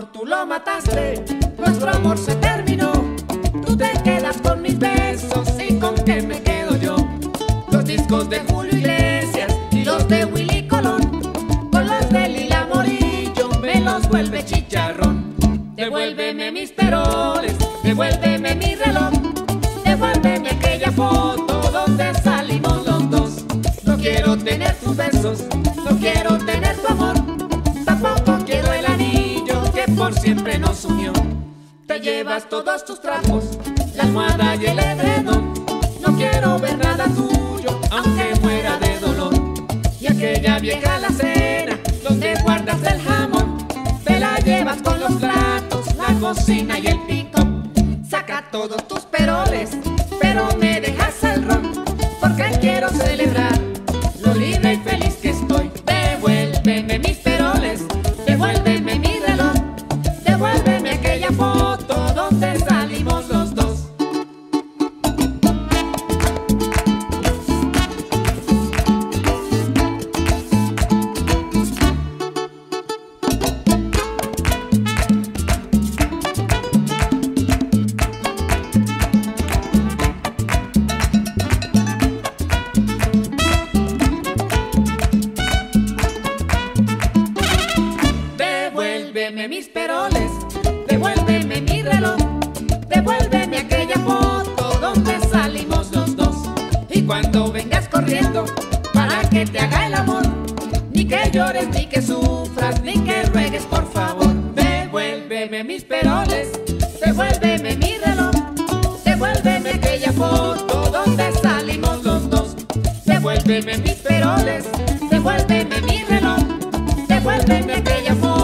lo mataste, nuestro amor se terminó. Tú te quedas con mis besos y con qué me quedo yo. Los discos de Julio Iglesias y los de Willy Colón, con los de Lila Morillo me los vuelve chicharrón. Devuélveme mis peroles, devuélveme mi reloj, devuélveme aquella foto donde salimos los dos. No quiero tener tus besos, por siempre nos unió. Te llevas todos tus trapos, la almohada y el edredón. No quiero ver nada tuyo, aunque muera de dolor. Y aquella vieja alacena, donde guardas el jamón, te la llevas con los platos, la cocina y el pico. Saca todos tus peroles, pero me dejas el ron, porque quiero celebrar lo libre y feliz que estoy. Devuélveme mis Devuélveme mis peroles, devuélveme mi reloj, devuélveme aquella foto donde salimos los dos. Y cuando vengas corriendo para que te haga el amor, ni que llores, ni que sufras, ni que ruegues, por favor. Devuélveme mis peroles, devuélveme mi reloj, devuélveme aquella foto donde salimos los dos. Devuélveme mis peroles, devuélveme mi reloj, devuélveme aquella foto.